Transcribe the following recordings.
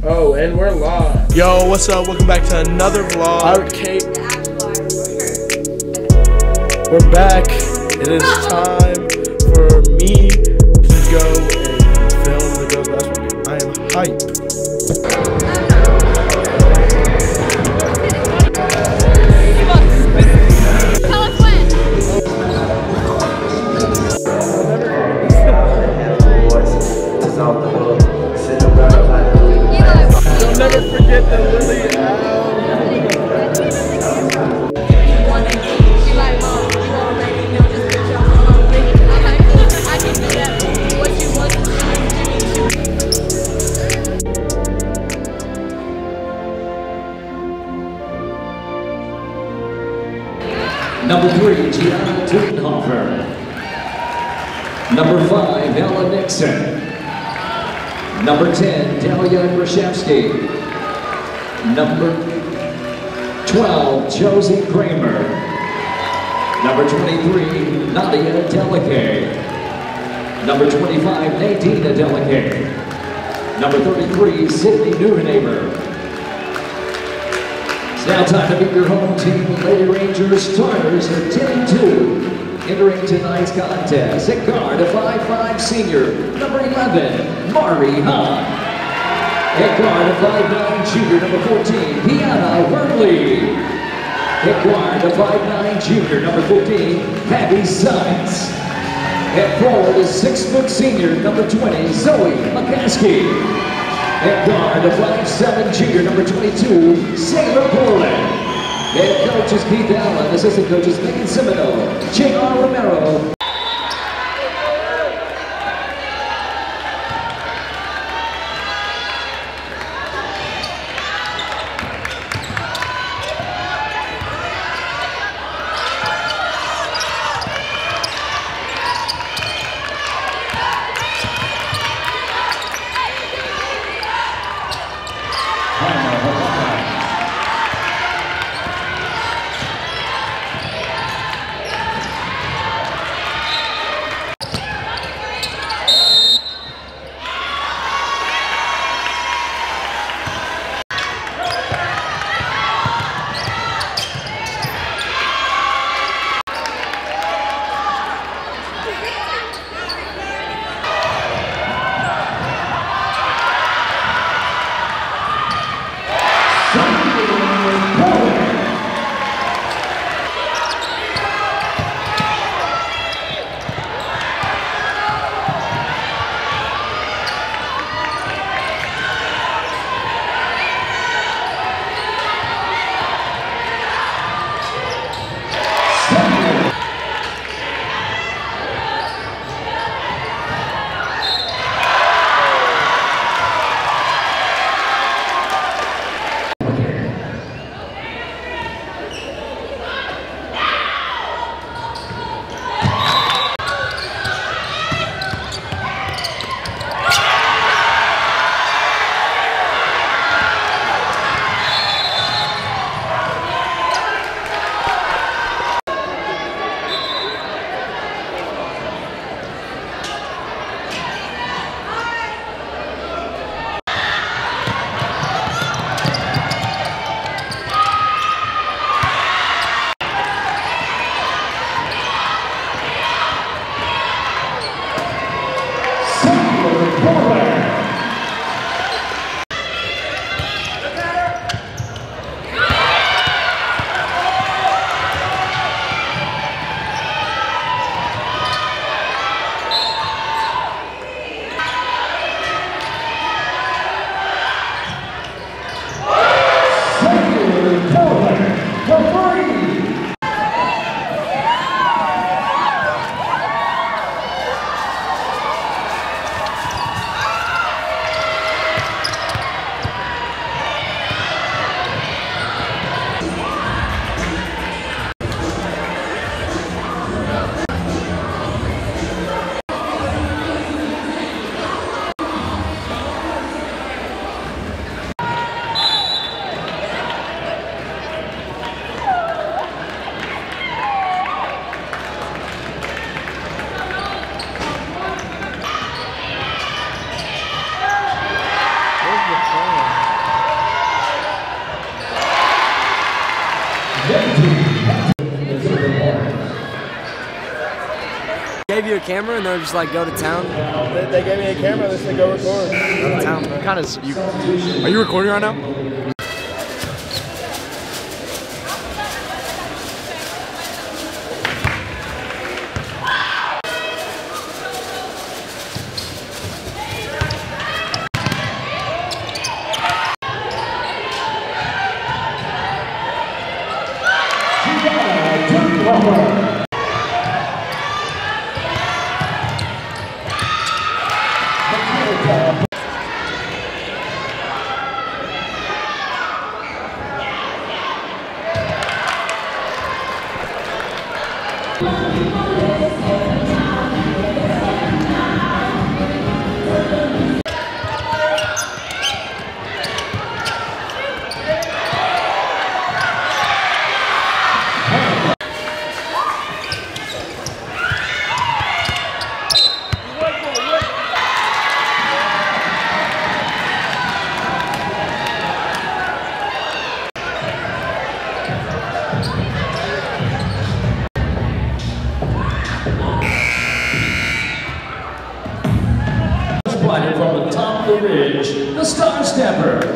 Oh, and we're live. Yo, what's up? Welcome back to another vlog. We're back. It is time for me to go and film the girls basketball game. I am hype. Number three, Gianna Tutenhofer. Number five, Ella Nixon. Number 10, Delia Grashevsky. Number 12, Josie Kramer. Number 23, Nadia Delicay. Number 25, Nadine Delicay. Number 33, Sydney Neuenhaber. Now time to meet your home team, Lady Rangers starters at 10 and 2. Entering tonight's contest at guard, a 5'5 senior, number 11, Mari Hahn. At guard, a 5'9 junior, number 14, Piana Wormley. At guard, a 5'9 junior, number 15, Abby Science. At forward, a 6 foot senior, number 20, Zoe McCaskey. At guard, a 5'7 junior, number 22, Sailor Portland. Head coach is Keith Allen, assistant coaches Megan Semino, J.R. Romero, camera and they're just like go to town. They, they gave me a camera. They said go record. Go to town, bro. Kind of. You, are you recording right now?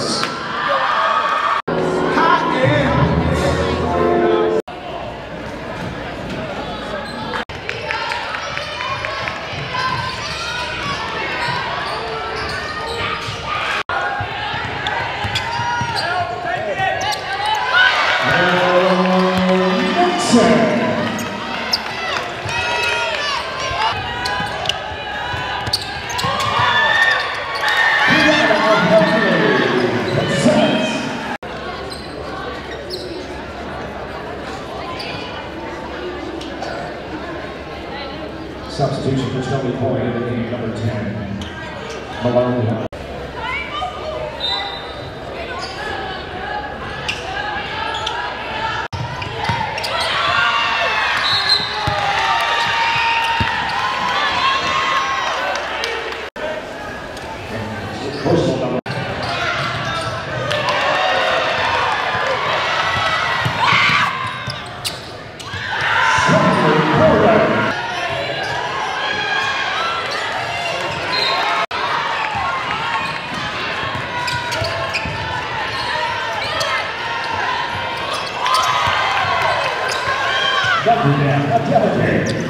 Steppers. Nixon. Substitution for Tony Boyd in the game, number 10. Maloney. Personal number. Number 10, a delegate.